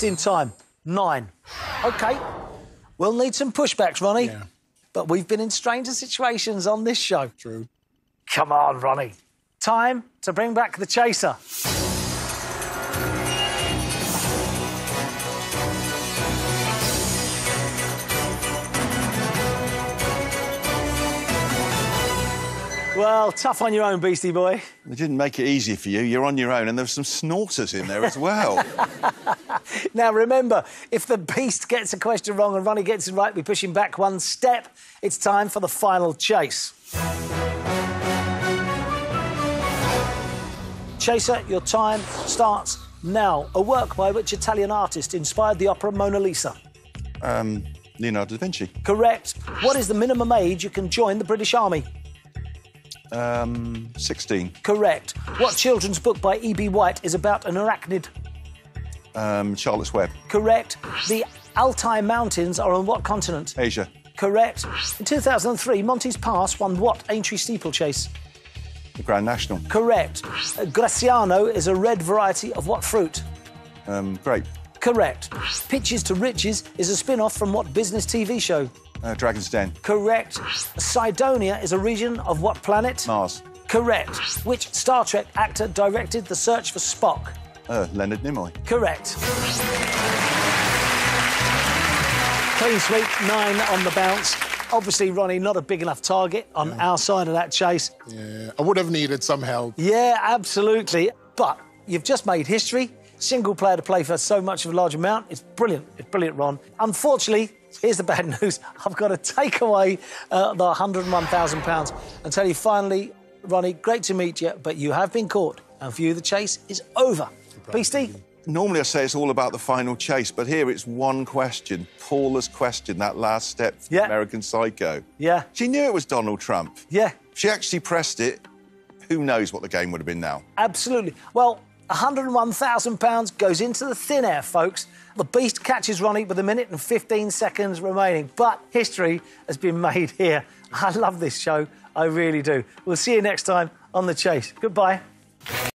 Just in time. Nine. OK. We'll need some pushbacks, Ronnie. Yeah. But we've been in stranger situations on this show. True. Come on, Ronnie. Time to bring back the chaser. Well, tough on your own, Beastie Boy. They didn't make it easy for you. You're on your own, and there were some snorters in there as well. Now, remember, if the Beast gets a question wrong and Ronnie gets it right, we push him back one step. It's time for the final chase. Chaser, your time starts now. A work by which Italian artist inspired the opera Mona Lisa? um, Leonardo da Vinci. Correct. What is the minimum age you can join the British Army? Um, 16. Correct. What children's book by E.B. White is about an arachnid? Um, Charlotte's Web. Correct. The Altai Mountains are on what continent? Asia. Correct. In 2003, Monty's Pass won what Aintree steeplechase? The Grand National. Correct. Uh, Graciano is a red variety of what fruit? Um, grape. Correct. Pitches to Riches is a spin off from what business TV show? Uh, Dragon's Den. Correct. Cydonia is a region of what planet? Mars. Correct. Which Star Trek actor directed The Search for Spock? Uh, Leonard Nimoy. Correct. Clean sweep, nine on the bounce. Obviously, Ronnie, not a big enough target on our side of that chase. Yeah, I would have needed some help. Yeah, absolutely. But you've just made history. Single player to play for so much of a large amount. It's brilliant. It's brilliant, Ron. Unfortunately, here's the bad news. I've got to take away uh, the £101,000 and tell you finally, Ronnie, great to meet you, but you have been caught. And for you, the chase is over. Beastie? Normally I say it's all about the final chase, but here it's one question. Paula's question, that last step Yeah. American Psycho. Yeah. She knew it was Donald Trump. Yeah, she actually pressed it, who knows what the game would have been now? absolutely. Well, £101,000 goes into the thin air, folks. The Beast catches Ronnie with a minute and 15 seconds remaining. But history has been made here. I love this show. I really do. We'll see you next time on The Chase. Goodbye.